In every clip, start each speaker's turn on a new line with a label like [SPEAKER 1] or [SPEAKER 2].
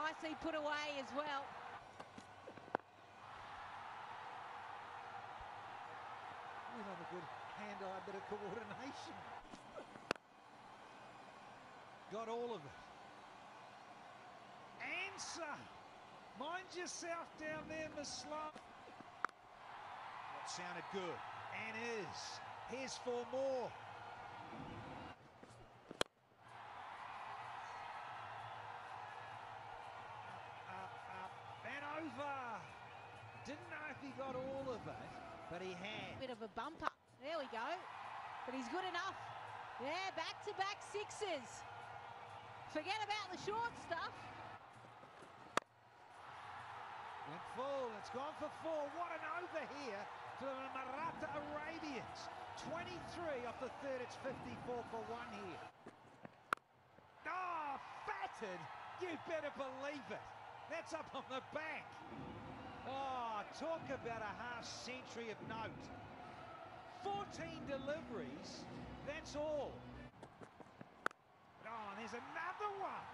[SPEAKER 1] nicely put away as well. With have a good hand-eye bit of coordination. Got all of it. Answer! Mind yourself down there, Maslow. That sounded good. And is. Here's four more. Didn't know if he got all of it, but he had.
[SPEAKER 2] Bit of a bumper. There we go. But he's good enough. Yeah, back to back sixes. Forget about the short stuff.
[SPEAKER 1] Went full. It's gone for four. What an over here to the Maratha Arabians. 23 off the third. It's 54 for one here. Ah, oh, fatted. You better believe it. That's up on the bank. Oh, talk about a half century of note. 14 deliveries. That's all. Oh, there's another one.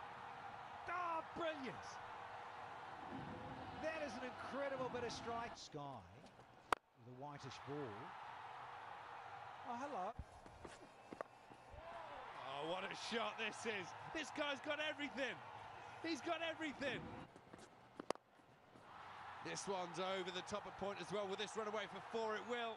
[SPEAKER 1] Oh, brilliant. That is an incredible bit of strike. Sky a whitish ball. Oh, hello.
[SPEAKER 3] Oh, what a shot this is. This guy's got everything. He's got everything. This one's over the top of point as well. Will this run away for four? It will.